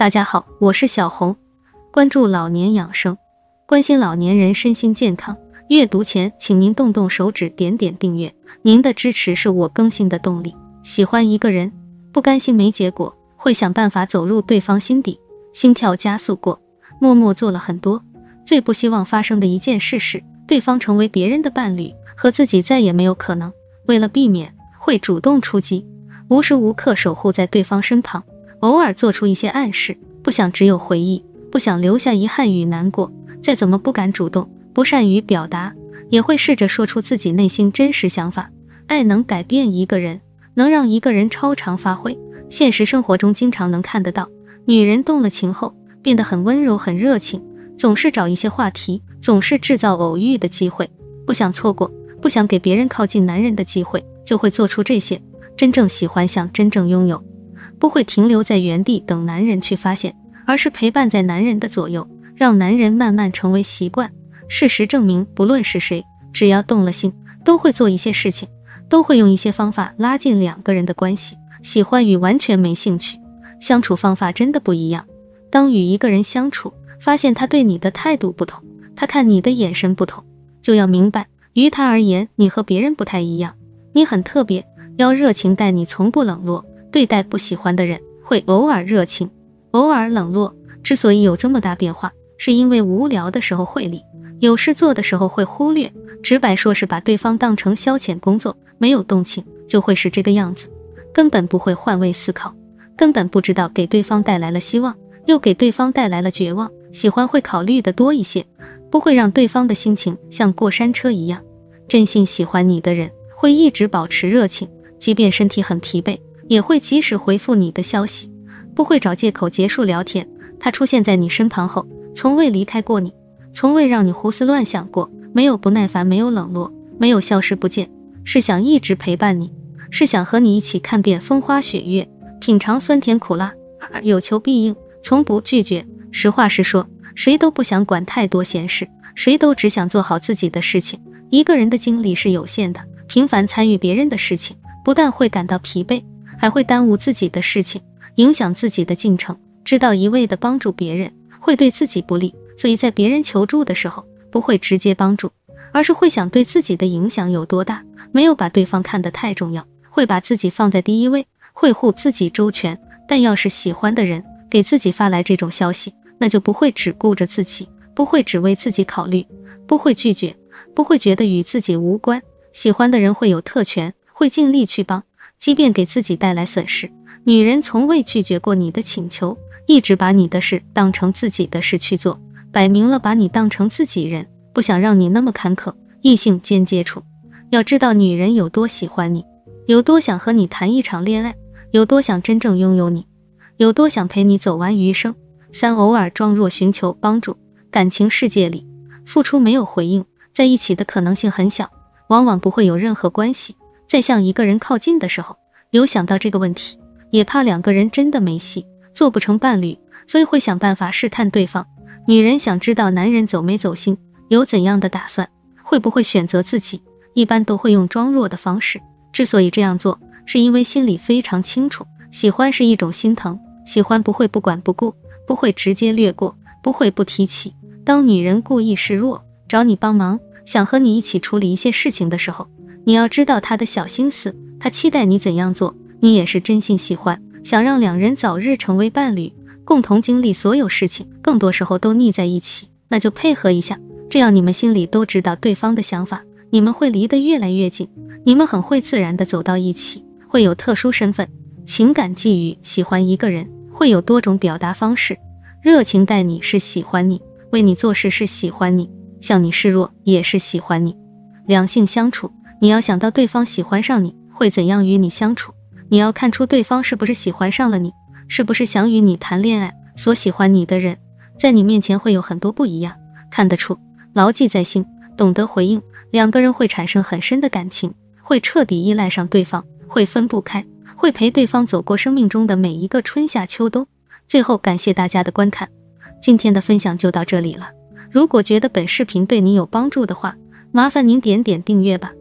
大家好，我是小红，关注老年养生，关心老年人身心健康。阅读前，请您动动手指点点订阅，您的支持是我更新的动力。喜欢一个人，不甘心没结果，会想办法走入对方心底，心跳加速过，默默做了很多。最不希望发生的一件事是，对方成为别人的伴侣，和自己再也没有可能。为了避免，会主动出击，无时无刻守护在对方身旁，偶尔做出一些暗示，不想只有回忆，不想留下遗憾与难过。再怎么不敢主动。不善于表达，也会试着说出自己内心真实想法。爱能改变一个人，能让一个人超常发挥。现实生活中经常能看得到，女人动了情后变得很温柔、很热情，总是找一些话题，总是制造偶遇的机会，不想错过，不想给别人靠近男人的机会，就会做出这些。真正喜欢想真正拥有，不会停留在原地等男人去发现，而是陪伴在男人的左右，让男人慢慢成为习惯。事实证明，不论是谁，只要动了心，都会做一些事情，都会用一些方法拉近两个人的关系。喜欢与完全没兴趣相处方法真的不一样。当与一个人相处，发现他对你的态度不同，他看你的眼神不同，就要明白，于他而言，你和别人不太一样，你很特别。要热情待你，从不冷落。对待不喜欢的人，会偶尔热情，偶尔冷落。之所以有这么大变化，是因为无聊的时候会理。有事做的时候会忽略，直白说是把对方当成消遣工作，没有动情就会是这个样子，根本不会换位思考，根本不知道给对方带来了希望，又给对方带来了绝望。喜欢会考虑的多一些，不会让对方的心情像过山车一样。真心喜欢你的人会一直保持热情，即便身体很疲惫，也会及时回复你的消息，不会找借口结束聊天。他出现在你身旁后，从未离开过你。从未让你胡思乱想过，没有不耐烦，没有冷落，没有消失不见，是想一直陪伴你，是想和你一起看遍风花雪月，品尝酸甜苦辣，有求必应，从不拒绝。实话实说，谁都不想管太多闲事，谁都只想做好自己的事情。一个人的精力是有限的，频繁参与别人的事情，不但会感到疲惫，还会耽误自己的事情，影响自己的进程。知道一味的帮助别人，会对自己不利。所以在别人求助的时候，不会直接帮助，而是会想对自己的影响有多大，没有把对方看得太重要，会把自己放在第一位，会护自己周全。但要是喜欢的人给自己发来这种消息，那就不会只顾着自己，不会只为自己考虑，不会拒绝，不会觉得与自己无关。喜欢的人会有特权，会尽力去帮，即便给自己带来损失。女人从未拒绝过你的请求，一直把你的事当成自己的事去做。摆明了把你当成自己人，不想让你那么坎坷。异性间接触，要知道女人有多喜欢你，有多想和你谈一场恋爱，有多想真正拥有你，有多想陪你走完余生。三偶尔装弱寻求帮助，感情世界里付出没有回应，在一起的可能性很小，往往不会有任何关系。在向一个人靠近的时候，有想到这个问题，也怕两个人真的没戏，做不成伴侣，所以会想办法试探对方。女人想知道男人走没走心，有怎样的打算，会不会选择自己，一般都会用装弱的方式。之所以这样做，是因为心里非常清楚，喜欢是一种心疼，喜欢不会不管不顾，不会直接略过，不会不提起。当女人故意示弱，找你帮忙，想和你一起处理一些事情的时候，你要知道他的小心思，他期待你怎样做，你也是真心喜欢，想让两人早日成为伴侣。共同经历所有事情，更多时候都腻在一起，那就配合一下，这样你们心里都知道对方的想法，你们会离得越来越近，你们很会自然的走到一起，会有特殊身份、情感寄予。喜欢一个人会有多种表达方式，热情待你是喜欢你，为你做事是喜欢你，向你示弱也是喜欢你。两性相处，你要想到对方喜欢上你会怎样与你相处，你要看出对方是不是喜欢上了你。是不是想与你谈恋爱？所喜欢你的人，在你面前会有很多不一样，看得出，牢记在心，懂得回应，两个人会产生很深的感情，会彻底依赖上对方，会分不开，会陪对方走过生命中的每一个春夏秋冬。最后，感谢大家的观看，今天的分享就到这里了。如果觉得本视频对你有帮助的话，麻烦您点点订阅吧。